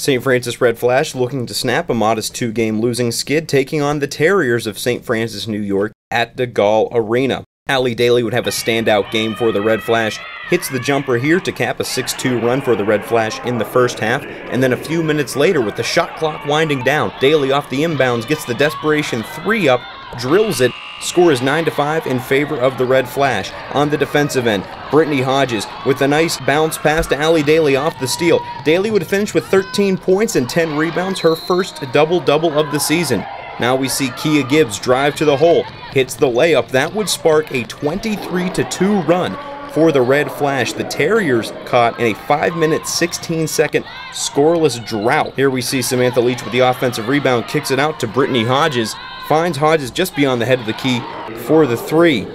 St. Francis Red Flash looking to snap a modest two game losing skid, taking on the Terriers of St. Francis, New York at DeGol Arena. Ally Daly would have a standout game for the Red Flash. Hits the jumper here to cap a 6 2 run for the Red Flash in the first half, and then a few minutes later, with the shot clock winding down, Daly off the inbounds gets the desperation 3 up, drills it, Score is 9 to 5 in favor of the Red Flash. On the defensive end, Britney Hodges with a nice bounce pass to Ally Daly off the steal. Daly would finish with 13 points and 10 rebounds, her first double double of the season. Now we see Kia Gibbs drive to the hole, hits the layup. That would spark a 23 2 run for the Red Flash. The Terriers caught in a 5 minute, 16 second scoreless drought. Here we see Samantha Leach with the offensive rebound, kicks it out to Britney Hodges finds Hodges just beyond the head of the key for the three.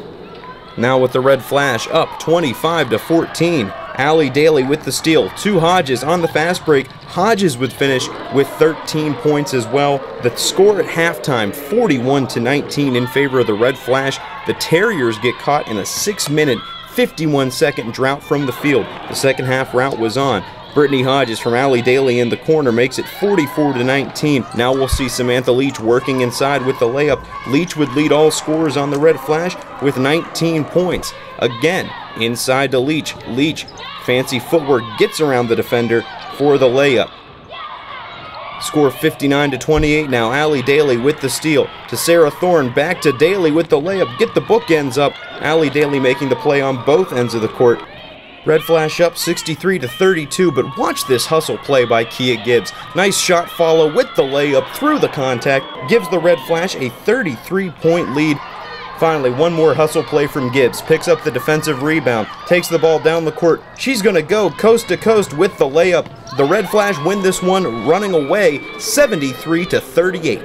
Now with the red flash up 25 to 14. Ally Daly with the steal to Hodges on the fast break. Hodges would finish with 13 points as well. The score at halftime 41 to 19 in favor of the Red Flash. The Terriers get caught in a 6 minute 51 second drought from the field. The second half route was on. Britney Hodges from Ally Daly in the corner makes it 44 to 19. Now we'll see Samantha Leach working inside with the layup. Leach would lead all scorers on the Red Flash with 19 points. Again, inside to Leach. Leach, fancy footwork, gets around the defender for the layup. Score 59 to 28 now. Ally Daly with the steal to Sarah Thorne. Back to Daly with the layup. Get the bookends up. Ally Daly making the play on both ends of the court. Red Flash up 63 to 32, but watch this hustle play by Kia Gibbs. Nice shot follow with the layup through the contact, gives the Red Flash a 33 point lead. Finally, one more hustle play from Gibbs. Picks up the defensive rebound, takes the ball down the court. She's going to go coast to coast with the layup. The Red Flash win this one running away 73 to 38.